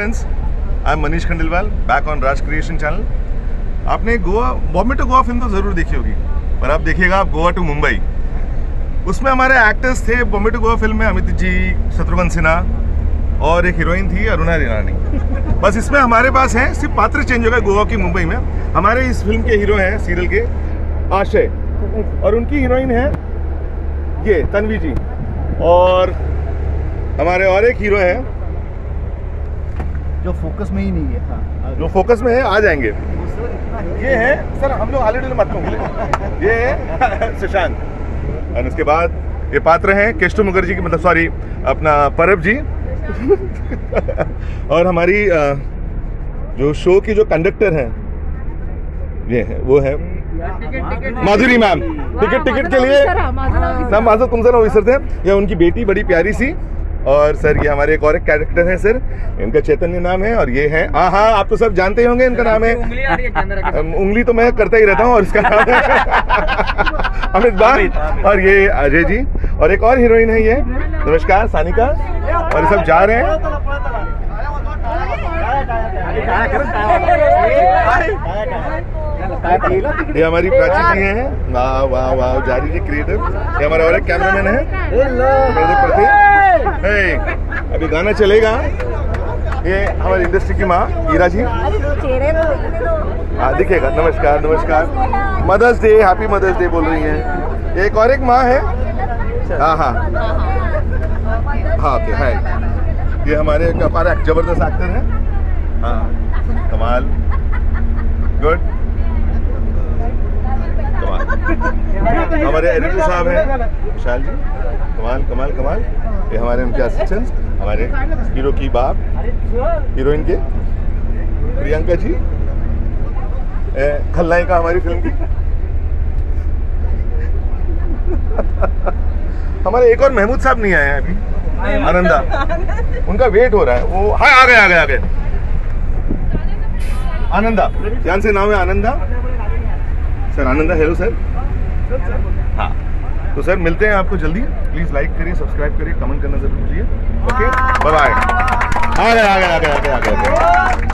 Friends I am Manish Khandelwal back on Raj creation channel आपने Goa Bombay to Goa film तो ज़रूर देखी होगी, पर आप देखिएगा, आप गोवा टू मुंबई। उसमें हमारे एक्टर्स थे बॉम्बे टू गोवा फ़िल्म में, अमित जी, शत्रुघ्न सिन्हा, और एक हीरोइन थी, अरुणा रिनानी बस इसमें हमारे पास है, सिर्फ़ पात्र चेंज हो गए गोवा की मुंबई में। हमारे इस फ़िल्म के हीरो हैं सीरियल के आशय, और उनकी हीरोइन है ये, तन्वी जी। और हमारे और एक हीरो हैं जो फोकस में ही नहीं है। हाँ जो फोकस में है आ जाएँगे। ये है सर हम लोग हॉलीडे मत कहूँ। ये है सुशांत। और उसके बाद ये पात्र हैं केष्टू मुखर्जी की मतलब सॉरी अपना परब जी। और हमारी जो शो की जो कंडक्टर हैं ये है वो है। माधुरी मैम। टिकट टिकट के लिए ना माझं तुमचं नाव विसरते ये उनकी बेटी बड़ी प्यारी सी। और सर ये हमारे एक और एक कैरेक्टर है सर। इनका चैतन्य नाम है और ये है। हाँ हाँ आप तो सब जानते ही होंगे इनका नाम है। उंगली आ रही है कैमरा के अम, उंगली तो मैं करता ही रहता हूँ और इसका नाम है। अमित बाग और ये अजय जी। और एक और हीरोइन है ये। नमस्कार सानिका। और ये सब जा रहे हैं। ये हमारी प्राची जी हैं। वाह वाह वाह जारी जी क्रिएटिव ये हमारा और एक कैमरामैन है। हे, अभी गाना चलेगा। ये हमारी इंडस्ट्री की माँ हीरा जी। हाँ दिखेगा। नमस्कार नमस्कार। Mother's day happy mother's day बोल रही हैं। एक और एक माँ है। हाँ हाँ। हाँ ओके है ये हमारे हमारा ज़बरदस्त एक्टर हाँ कमाल गुड कमाल हमारे एडिटर साहब हैं। विशाल जी कमाल कमाल कमाल। ये हमारे उनके असिस्टेंट्स हमारे हीरो की बाप हीरोइन के। प्रियंका जी खलनायिका हमारी फ़िल्म की। हमारे एक और महमूद साहब नहीं आए हैं अभी। आनंदा। उनका वेट हो रहा है। वो हाँ आ गए आ गए आ गए। आनंदा। ध्यान से नाम है Ananda. Sir Ananda hello sir हाँ। तो सर, मिलते हैं आपको जल्दी। प्लीज़ लाइक करिए सब्सक्राइब करिए कमेंट करना ज़रूर कीजिए। ओके बाय बाय आ गए आ गए आ गए आ गए आ गए